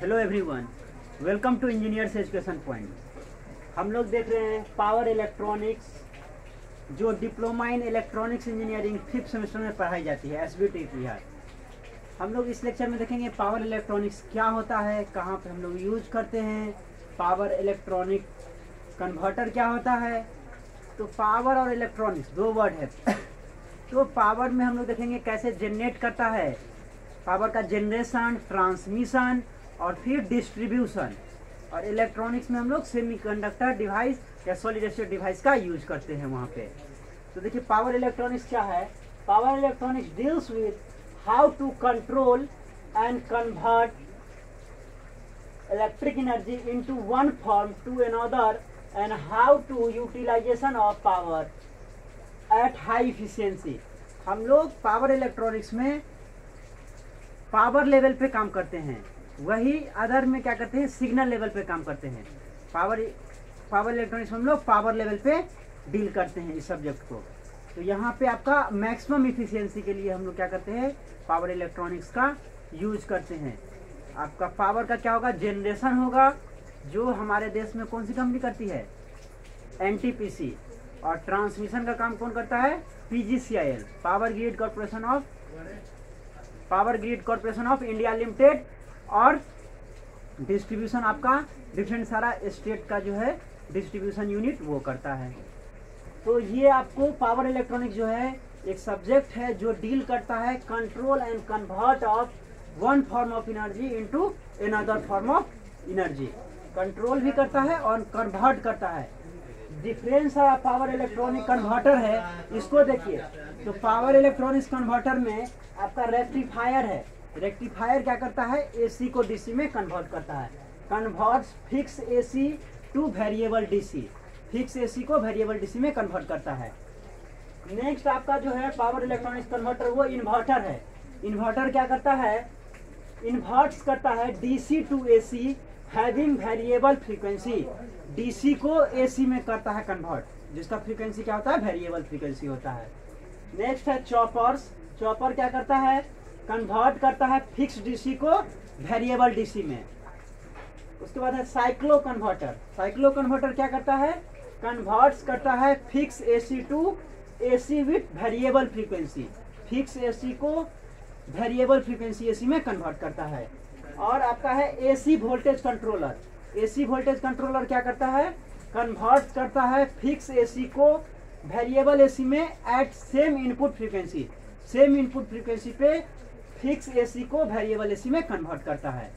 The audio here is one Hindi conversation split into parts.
Hello everyone welcome to engineers education point हम लोग देख रहे हैं पावर इलेक्ट्रॉनिक्स जो diploma in electronics engineering fifth semester में पढ़ाई जाती है एस बी टी बिहार। हम लोग इस लेक्चर में देखेंगे पावर इलेक्ट्रॉनिक्स क्या होता है, कहाँ पे हम लोग यूज़ करते हैं पावर इलेक्ट्रॉनिक कन्वर्टर क्या होता है। तो पावर और इलेक्ट्रॉनिक्स दो वर्ड है। तो पावर में हम लोग देखेंगे कैसे जनरेट करता है। पावर का जनरेशन ट्रांसमिशन और फिर डिस्ट्रीब्यूशन और इलेक्ट्रॉनिक्स में हम लोग सेमीकंडक्टर डिवाइस या सॉलिड स्टेट डिवाइस का यूज़ करते हैं वहाँ पे. तो देखिए पावर इलेक्ट्रॉनिक्स क्या है? Power electronics deals with how to control and convert electric energy into one form to another and how to utilization of power at high efficiency. हम लोग पावर इलेक्ट्रॉनिक्स में पावर लेवल पे काम करते हैं. वही अदर में क्या करते हैं? सिग्नल लेवल पे काम करते हैं। पावर पावर इलेक्ट्रॉनिक्स हम लोग पावर लेवल पे डील करते हैं इस सब्जेक्ट को। तो यहाँ पे आपका मैक्सिमम इफिशियंसी के लिए हम लोग क्या करते हैं? पावर इलेक्ट्रॉनिक्स का यूज़ करते हैं। आपका पावर का क्या होगा? जनरेशन होगा, जो हमारे देश में कौन सी कंपनी करती है? एनटीपीसी और ट्रांसमिशन का काम कौन करता है? PGCIL power grid corporation of power grid corporation of India limited और डिस्ट्रीब्यूशन आपका डिफरेंट सारा स्टेट का जो है डिस्ट्रीब्यूशन यूनिट वो करता है। तो ये आपको पावर इलेक्ट्रॉनिक जो है, एक सब्जेक्ट है जो डील करता है control and convert of one form of energy into another form of energy control भी करता है और कन्वर्ट करता है। डिफरेंस पावर इलेक्ट्रॉनिक कन्वर्टर है, इसको देखिए। तो पावर इलेक्ट्रॉनिक्स कन्वर्टर में आपका रेक्टिफायर है। रेक्टिफायर क्या करता है? एसी को डीसी में कन्वर्ट करता है। Convert fix AC to variable DC fix AC को वेरिएबल डीसी में कन्वर्ट करता है। नेक्स्ट आपका जो है पावर इलेक्ट्रॉनिक्स कन्वर्टर वो इन्वर्टर है। इन्वर्टर क्या करता है? इन्वर्ट्स करता है DC to AC having variable frequency DC को एसी में करता है कन्वर्ट जिसका फ्रीक्वेंसी क्या होता है? वेरिएबल फ्रीक्वेंसी होता है। नेक्स्ट है चॉपर्स चॉपर क्या करता है? कन्वर्ट करता है फिक्स डीसी को वेरिएबल डीसी में। उसके बाद है साइक्लो कन्वर्टर साइक्लो कन्वर्टर क्या करता है? कन्वर्ट्स करता है fix AC to AC with variable frequency fix AC को वेरिएबल फ्रीक्वेंसी एसी में कन्वर्ट करता है। और आपका है AC voltage controller AC voltage controller क्या करता है? कन्वर्ट करता है फिक्स एसी को वेरिएबल एसी में at same input frequency same input frequency पे फिक्स एसी को वेरिएबल एसी में कन्वर्ट करता है।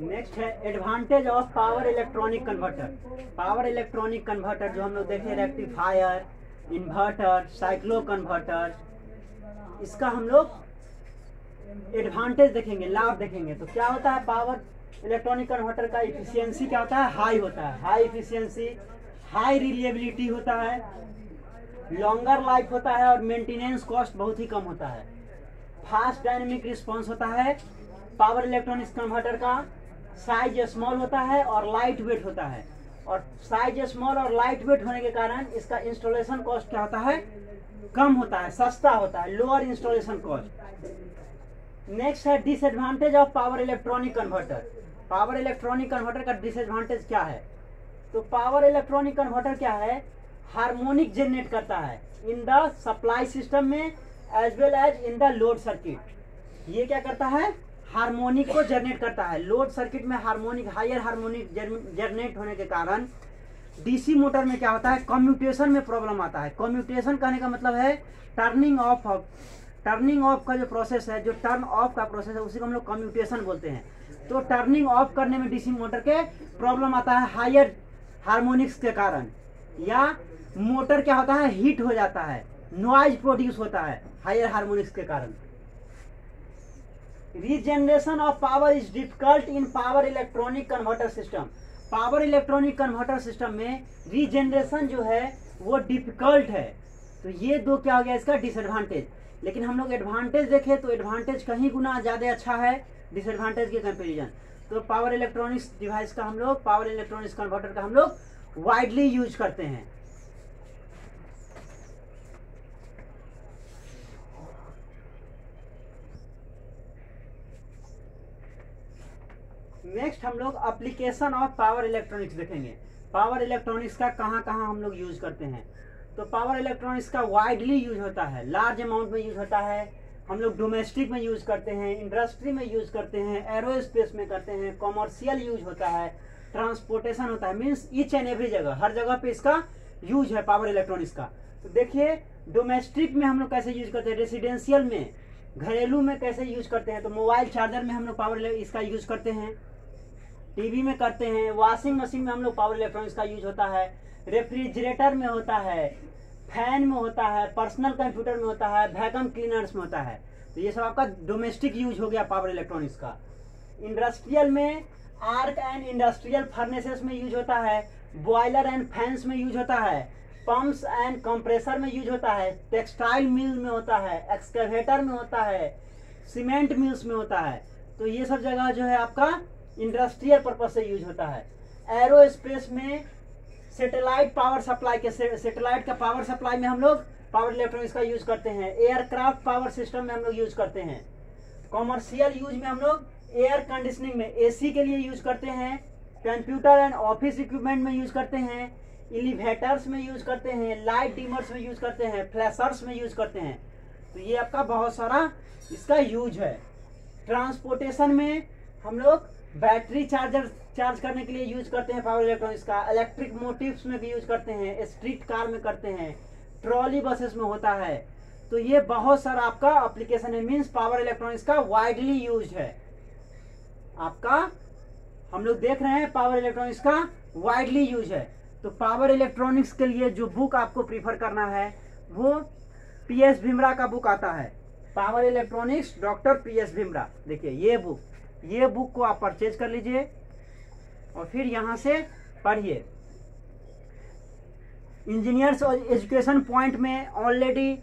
नेक्स्ट है advantage of power electronic converter power electronic converter जो हम लोग देखे रेक्टिफायर इन्वर्टर साइक्लो कन्वर्टर इसका हम लोग एडवांटेज देखेंगे, लाभ देखेंगे। तो क्या होता है? पावर इलेक्ट्रॉनिक कन्वर्टर का इफिशियंसी क्या होता है? हाई होता है। हाई इफिशियंसी हाई रिलिएबिलिटी होता है। लॉन्गर लाइफ होता है और मेंटेनेंस कॉस्ट बहुत ही कम होता है। फास्ट डायनेमिक रिस्पॉन्स होता है। पावर इलेक्ट्रॉनिक्स कन्वर्टर का साइज़ स्मॉल होता है और लाइट वेट होता है। और साइज़ स्मॉल और लाइट वेट होने के कारण इसका इंस्टॉलेशन कॉस्ट क्या होता है? कम होता है, सस्ता होता है लोअर इंस्टॉलेशन कॉस्ट नेक्स्ट है disadvantage of power electronic converter power electronic converter का डिसएडवांटेज क्या है? तो पावर इलेक्ट्रॉनिक कन्वर्टर क्या है? हार्मोनिक जनरेट करता है इन द सप्लाई सिस्टम में as well as in the load circuit ये क्या करता है? हार्मोनिक को जनरेट करता है। लोड सर्किट में हार्मोनिक हायर हार्मोनिक जनरेट होने के कारण डीसी मोटर में क्या होता है? कम्यूटेशन में प्रॉब्लम आता है। कम्यूटेशन कहने का मतलब है टर्निंग ऑफ़ टर्निंग ऑफ़ का जो प्रोसेस है, जो टर्न ऑफ़ का प्रोसेस है, उसी को हम लोग कम्यूटेशन बोलते हैं। तो टर्निंग ऑफ़ करने में डीसी मोटर के प्रॉब्लम आता है हायर हार्मोनिक्स के कारण। या मोटर क्या होता है? हीट हो जाता है। नॉइज़ प्रोड्यूस होता है हायर हार्मोनिक्स के कारण। Regeneration of power is difficult in power electronic converter system power electronic converter system में रीजनरेशन जो है, वो डिफ़िकल्ट है। तो ये दो क्या हो गया, इसका डिसएडवांटेज लेकिन हम लोग एडवांटेज देखे तो एडवांटेज कहीं गुना ज़्यादा अच्छा है डिसएडवांटेज के कंपेरिजन तो पावर इलेक्ट्रॉनिक्स डिवाइस का हम लोग पावर इलेक्ट्रॉनिक्स कन्वर्टर का हम लोग वाइडली यूज़ करते हैं। नेक्स्ट हम लोग अप्लीकेशन ऑफ़ पावर इलेक्ट्रॉनिक्स देखेंगे। पावर इलेक्ट्रॉनिक्स का कहाँ कहाँ हम लोग यूज़ करते हैं। तो पावर इलेक्ट्रॉनिक्स का वाइडली यूज़ होता है लार्ज अमाउंट में यूज़ होता है। हम लोग डोमेस्टिक में यूज़ करते हैं इंडस्ट्री में यूज़ करते हैं एरोस्पेस में करते हैं कॉमर्शियल यूज़ होता है ट्रांसपोर्टेशन होता है मीन्स ईच एंड एवरी जगह, हर जगह पे इसका यूज़ है पावर इलेक्ट्रॉनिक्स का। तो देखिए डोमेस्टिक में हम लोग कैसे यूज़ करते हैं? रेसिडेंशियल में, घरेलू में कैसे यूज़ करते हैं? तो मोबाइल चार्जर में हम लोग पावर इसका यूज़ करते हैं। टीवी में करते हैं वॉशिंग मशीन में हम लोग पावर इलेक्ट्रॉनिक्स का यूज़ होता है। रेफ्रिजरेटर में होता है, फ़ैन में होता है, पर्सनल कंप्यूटर में होता है वैकम क्लीनर्स में होता है। तो ये सब आपका डोमेस्टिक यूज़ हो गया पावर इलेक्ट्रॉनिक्स का। इंडस्ट्रियल में आर्क एंड इंडस्ट्रियल फर्नेसेस में यूज़ होता है, बॉयलर एंड फैंस में यूज़ होता है, पंप्स एंड कंप्रेसर में यूज़ होता है, टेक्सटाइल मिल में होता है, एक्सकेवेटर में होता है, सीमेंट मिल्स में होता है। तो ये सब जगह जो है आपका इंडस्ट्रियल पर्पज से यूज़ होता है। एरोस्पेस में सेटेलाइट पावर सप्लाई के सेटेलाइट का पावर सप्लाई में हम लोग पावर इलेक्ट्रॉनिक्स का यूज़ करते हैं। एयरक्राफ्ट पावर सिस्टम में हम लोग यूज़ करते हैं। कॉमर्शियल यूज़ में हम लोग एयर कंडीशनिंग में एसी के लिए यूज़ करते हैं। कंप्यूटर एंड ऑफ़िस इक्विपमेंट में यूज़ करते हैं। एलिवेटर्स में यूज़ करते हैं। लाइट डिमर्स में यूज़ करते हैं। फ्लैशर्स में यूज़ करते हैं। तो ये आपका बहुत सारा इसका यूज़ है। ट्रांसपोर्टेशन में हम लोग बैटरी चार्जर चार्ज करने के लिए यूज़ करते हैं पावर इलेक्ट्रॉनिक्स का। इलेक्ट्रिक मोटिव्स में भी यूज़ करते हैं, स्ट्रीट कार में करते हैं, ट्रॉली बसेस में होता है। तो ये बहुत सारा आपका एप्लीकेशन है मींस पावर इलेक्ट्रॉनिक्स का वाइडली यूज़ है। आपका, हम लोग देख रहे हैं पावर इलेक्ट्रॉनिक्स का वाइडली यूज़ है। तो पावर इलेक्ट्रॉनिक्स के लिए जो बुक आपको प्रीफर करना है, वो पी एस भीमरा का बुक आता है। Power electronics doctor P S Bhimra देखिए, ये बुक ये बुक को आप परचेज कर लीजिए। और फिर यहाँ से पढ़िए। इंजीनियर्स एजुकेशन पॉइंट में ऑलरेडी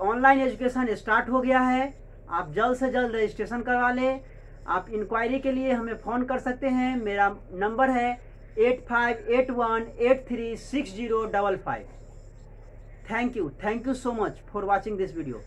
ऑनलाइन एजुकेशन स्टार्ट हो गया है। आप जल्द से जल्द रजिस्ट्रेशन करवा लें। आप इंक्वायरी के लिए हमें फ़ोन कर सकते हैं। मेरा नंबर है eight five eight one eight three six zero double five thank you thank you so much for watching this video